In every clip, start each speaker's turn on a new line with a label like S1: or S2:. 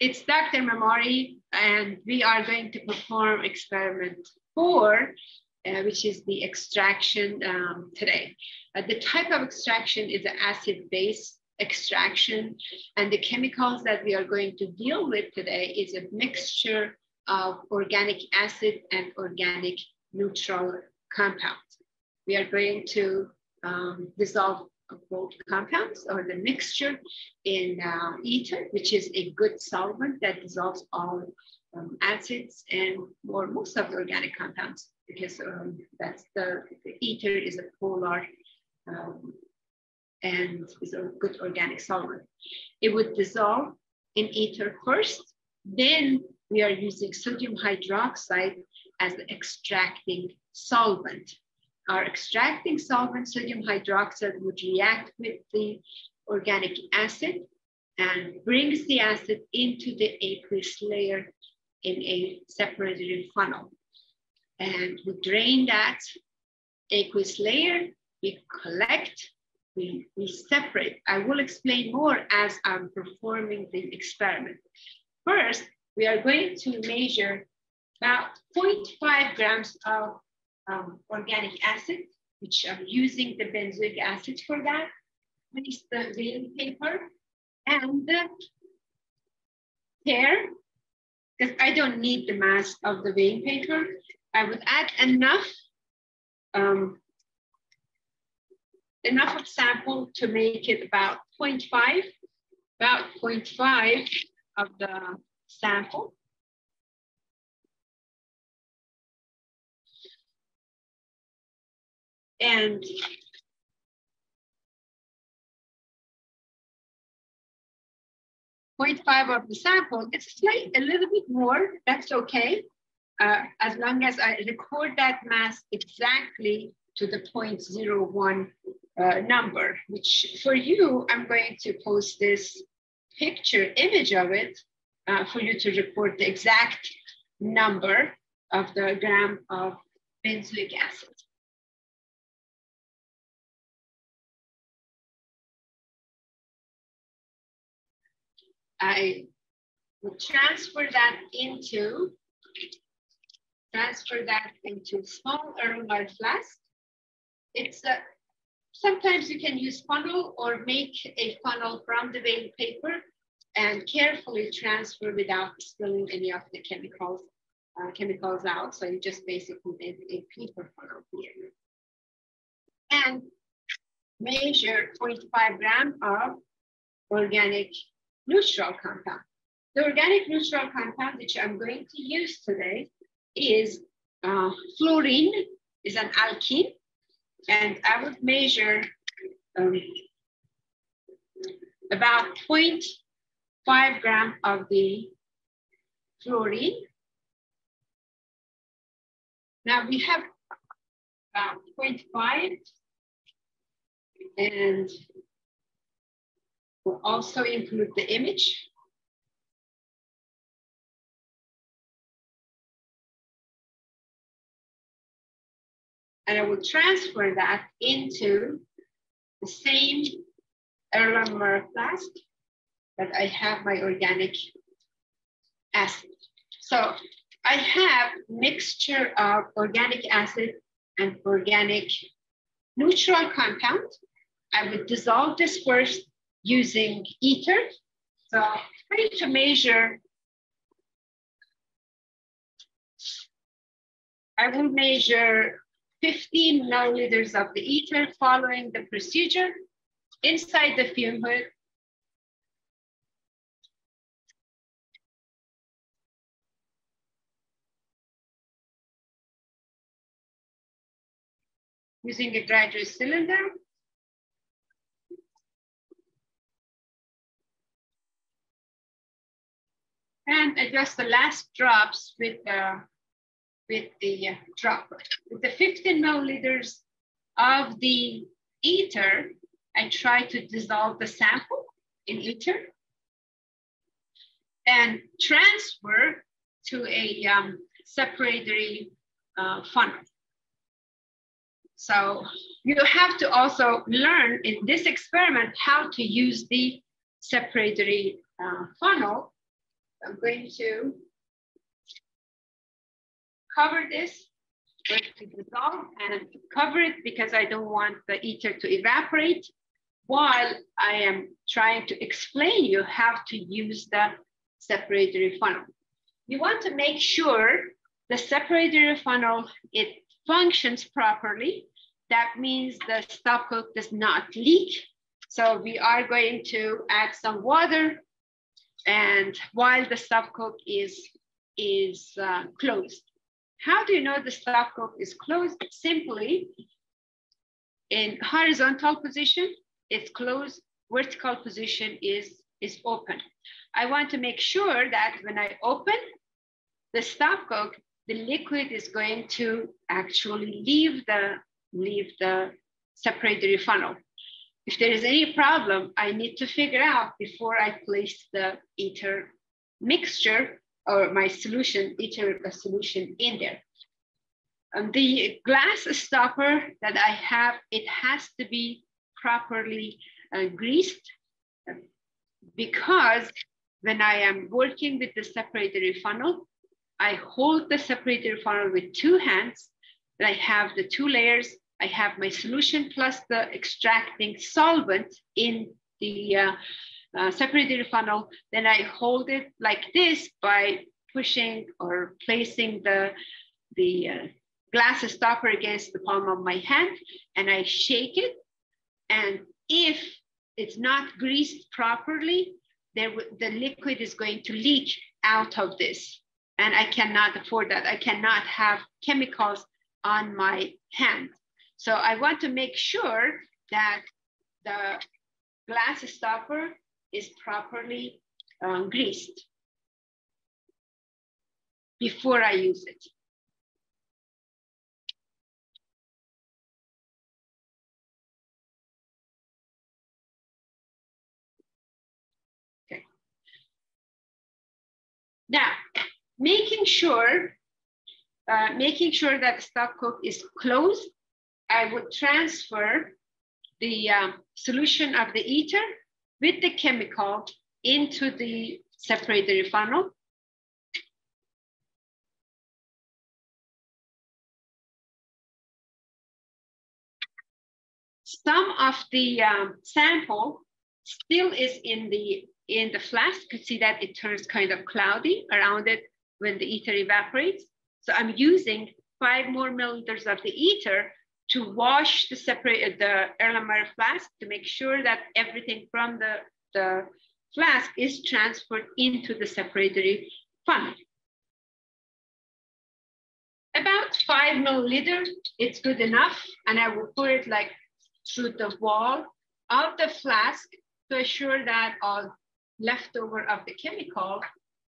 S1: it's Dr. Memari, and we are going to perform experiment four, uh, which is the extraction um, today. Uh, the type of extraction is an acid-base extraction, and the chemicals that we are going to deal with today is a mixture of organic acid and organic neutral compounds. We are going to um, dissolve both compounds or the mixture in uh, ether, which is a good solvent that dissolves all um, acids and or most of the organic compounds because um, that's the, the, ether is a polar um, and is a good organic solvent. It would dissolve in ether first, then we are using sodium hydroxide as the extracting solvent. Our extracting solvent, sodium hydroxide, would react with the organic acid and brings the acid into the aqueous layer in a separatory funnel. And we drain that aqueous layer, we collect, we, we separate. I will explain more as I'm performing the experiment. First, we are going to measure about 0.5 grams of um, organic acid, which I'm using the benzoic acid for that. Place the weighing paper and the hair, because I don't need the mass of the weighing paper. I would add enough, um, enough of sample to make it about 0.5, about 0.5 of the sample. And Point five of the sample, it's slight, a little bit more, that's okay. Uh, as long as I record that mass exactly to the 0.01 uh, number, which for you, I'm going to post this picture image of it uh, for you to record the exact number of the gram of benzoic acid. I would transfer that into, transfer that into small Erlenmeyer flask. It's a, sometimes you can use funnel or make a funnel from the veil paper and carefully transfer without spilling any of the chemicals uh, chemicals out. So you just basically make a paper funnel here. And measure 0.5 gram of organic neutral compound. The organic neutral compound, which I'm going to use today, is uh, fluorene, is an alkene, and I would measure um, about 0.5 gram of the fluorene. Now we have about 0.5 and We'll also include the image. And I will transfer that into the same Erlenmeyer flask that I have my organic acid. So I have mixture of organic acid and organic neutral compound. I would dissolve this first using ether. So I'm trying to measure, I will measure 15 milliliters of the ether following the procedure inside the fume hood. Using a graduate cylinder. And adjust the last drops with the, with the drop. With the 15 milliliters of the ether, I try to dissolve the sample in ether and transfer to a um, separatory uh, funnel. So you have to also learn in this experiment how to use the separatory uh, funnel I'm going to cover this with the dissolve and cover it because I don't want the ether to evaporate while I am trying to explain you how to use the separatory funnel. You want to make sure the separatory funnel, it functions properly. That means the stopcock does not leak. So we are going to add some water and while the stopcock is, is uh, closed. How do you know the stopcock is closed? Simply in horizontal position, it's closed, vertical position is, is open. I want to make sure that when I open the stopcock, the liquid is going to actually leave the, leave the separatory funnel. If there is any problem, I need to figure out before I place the ether mixture or my solution, ether solution in there. Um, the glass stopper that I have, it has to be properly uh, greased because when I am working with the separatory funnel, I hold the separatory funnel with two hands. I have the two layers. I have my solution plus the extracting solvent in the uh, uh, funnel. Then I hold it like this by pushing or placing the, the uh, glass stopper against the palm of my hand and I shake it. And if it's not greased properly, there, the liquid is going to leak out of this. And I cannot afford that. I cannot have chemicals on my hand. So I want to make sure that the glass stopper is properly um, greased before I use it. Okay. Now, making sure, uh, making sure that the stopcock is closed, I would transfer the um, solution of the ether with the chemical into the separatory funnel. Some of the um, sample still is in the in the flask, you can see that it turns kind of cloudy around it when the ether evaporates. So I'm using five more milliliters of the ether to wash the separate the Erlenmeyer flask to make sure that everything from the, the flask is transferred into the separatory funnel. About five milliliters, it's good enough. And I will pour it like through the wall of the flask to assure that all leftover of the chemical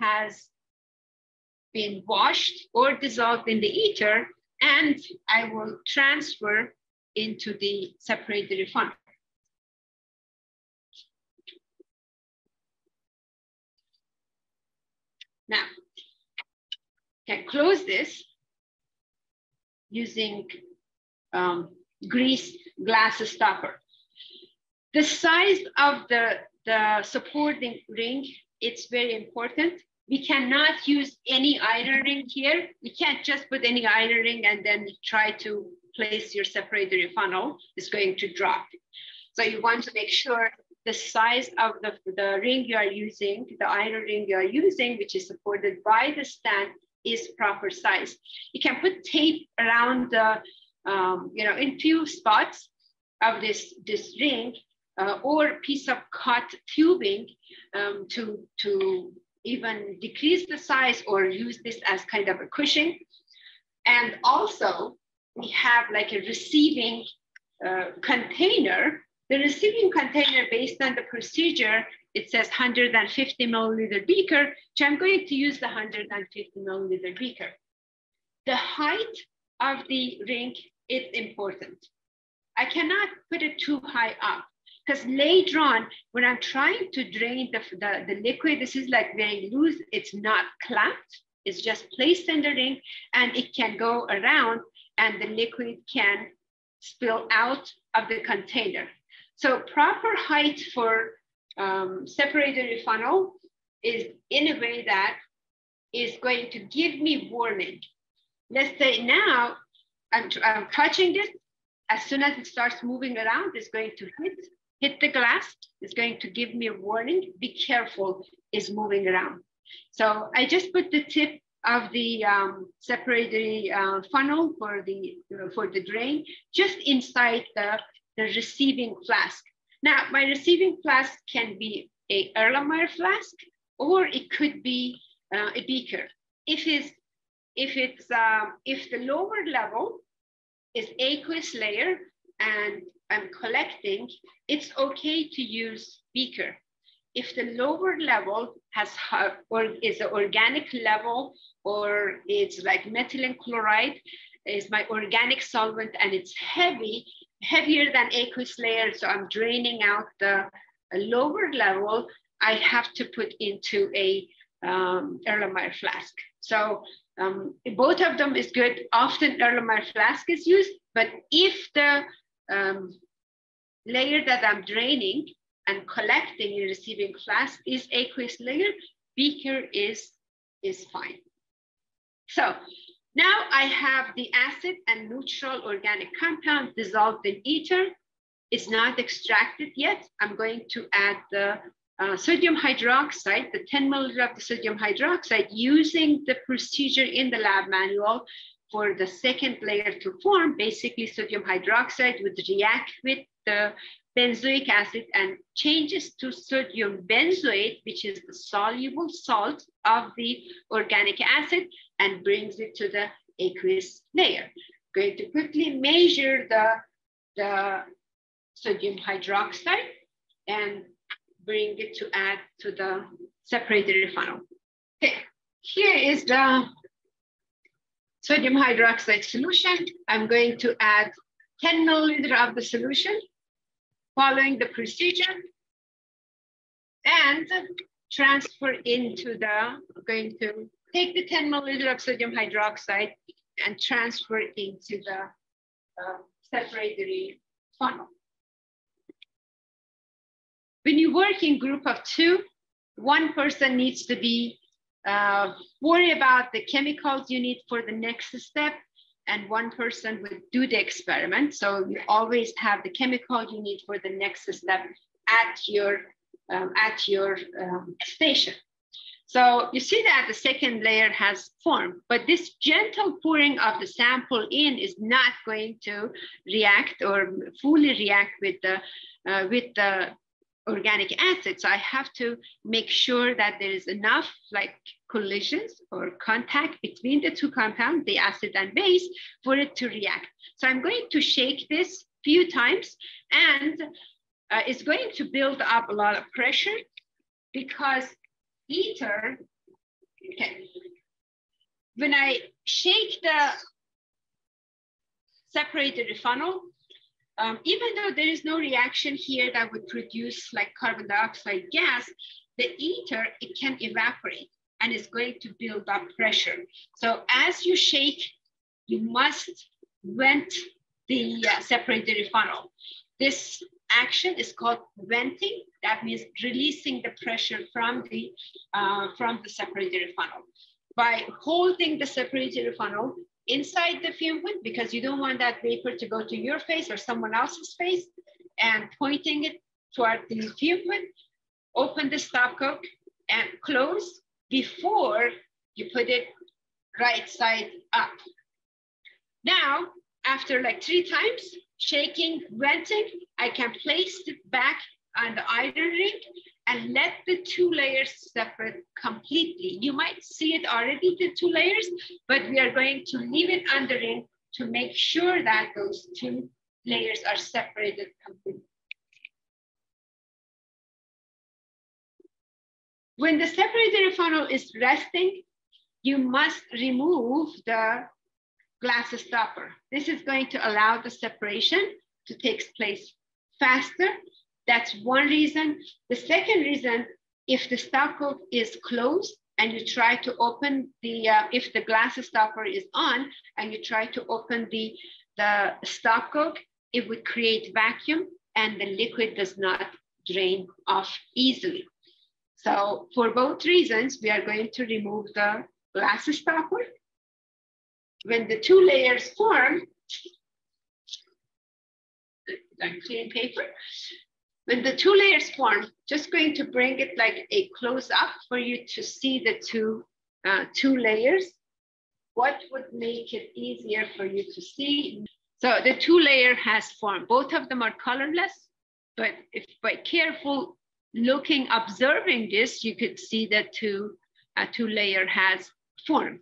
S1: has been washed or dissolved in the ether, and I will transfer into the separatory funnel. Now, can close this using um, grease glass stopper. The size of the the supporting ring, it's very important. We cannot use any iron ring here. We can't just put any iron ring and then try to place your separatory funnel. It's going to drop. So you want to make sure the size of the, the ring you are using, the iron ring you are using, which is supported by the stand, is proper size. You can put tape around the, um, you know, in few spots of this, this ring uh, or piece of cut tubing um, to, to even decrease the size or use this as kind of a cushion. And also we have like a receiving uh, container. The receiving container based on the procedure, it says 150 milliliter beaker, so I'm going to use the 150 milliliter beaker. The height of the ring is important. I cannot put it too high up because later on, when I'm trying to drain the, the, the liquid, this is like very loose, it's not clamped, it's just placed in the ring and it can go around and the liquid can spill out of the container. So proper height for um, separatory funnel is in a way that is going to give me warning. Let's say now I'm, I'm touching this. As soon as it starts moving around, it's going to hit, hit the glass. It's going to give me a warning. Be careful, it's moving around. So I just put the tip of the um, separatory uh, funnel for the, for the drain just inside the, the receiving flask. Now, my receiving flask can be a Erlenmeyer flask, or it could be uh, a beaker. If it's, if it's, um, if the lower level is aqueous layer and I'm collecting, it's okay to use beaker. If the lower level has or is an organic level or it's like methylene chloride is my organic solvent and it's heavy, heavier than aqueous layer. So I'm draining out the lower level, I have to put into a um, Erlenmeyer flask. So um, both of them is good. Often Erlenmeyer flask is used, but if the um, layer that I'm draining and collecting in receiving flask is aqueous layer, beaker is, is fine. So now I have the acid and neutral organic compound dissolved in ether. It's not extracted yet. I'm going to add the uh, sodium hydroxide, the 10 milliliter of the sodium hydroxide using the procedure in the lab manual for the second layer to form, basically sodium hydroxide would react with the benzoic acid and changes to sodium benzoate, which is the soluble salt of the organic acid and brings it to the aqueous layer. Going to quickly measure the, the sodium hydroxide and bring it to add to the separatory funnel. Okay, here is the sodium hydroxide solution. I'm going to add 10 milliliter of the solution following the procedure and transfer into the, I'm going to take the 10 milliliter of sodium hydroxide and transfer into the uh, separatory funnel. When you work in group of two, one person needs to be uh, worry about the chemicals you need for the next step and one person would do the experiment. So you always have the chemical you need for the next step at your, um, at your um, station. So you see that the second layer has formed, but this gentle pouring of the sample in is not going to react or fully react with the, uh, with the organic acid. So I have to make sure that there is enough like collisions or contact between the two compounds, the acid and base, for it to react. So I'm going to shake this few times and uh, it's going to build up a lot of pressure because ether, okay, when I shake the separated funnel, um, even though there is no reaction here that would produce like carbon dioxide gas, the ether, it can evaporate and it's going to build up pressure. So as you shake, you must vent the uh, separatory funnel. This action is called venting. That means releasing the pressure from the, uh, from the separatory funnel. By holding the separatory funnel, inside the fume hood because you don't want that vapor to go to your face or someone else's face and pointing it toward the fume hood, open the stopcock and close before you put it right side up. Now, after like three times, shaking, venting, I can place it back on the iron ring and let the two layers separate completely. You might see it already, the two layers, but we are going to leave it under to make sure that those two layers are separated completely. When the separatory funnel is resting, you must remove the glass stopper. This is going to allow the separation to take place faster that's one reason. The second reason, if the stopcock is closed and you try to open the, uh, if the glass stopper is on and you try to open the, the stopcock, it would create vacuum and the liquid does not drain off easily. So for both reasons, we are going to remove the glass stopper. When the two layers form, like clean paper, when the two layers form, just going to bring it like a close up for you to see the two, uh, two layers. What would make it easier for you to see? So the two layer has formed. Both of them are colorless, but if by careful looking, observing this, you could see that two, a two layer has formed.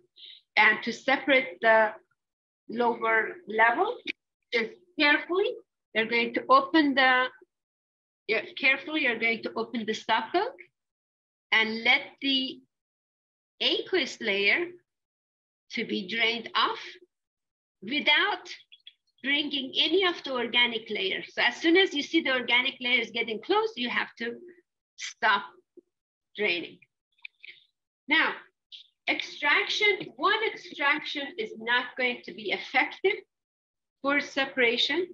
S1: And to separate the lower level, just carefully, you're going to open the, carefully, you're going to open the stop hook and let the aqueous layer to be drained off without bringing any of the organic layers. So as soon as you see the organic layers getting close, you have to stop draining. Now, extraction, one extraction is not going to be effective for separation.